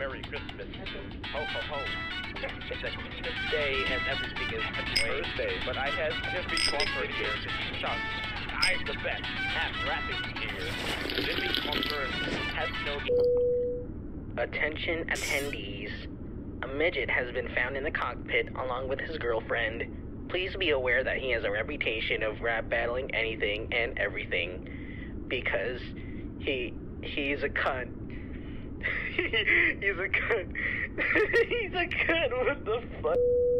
Merry Christmas. Ho ho ho. It's a Christmas day and everything is Thursday, but I have Jimmy Clumper here us. I'm the best at rapping here. Jimmy Clumper has no. Attention attendees. A midget has been found in the cockpit along with his girlfriend. Please be aware that he has a reputation of rap battling anything and everything. Because he he's a cunt. he's a cunt. he's a cunt. What the fuck?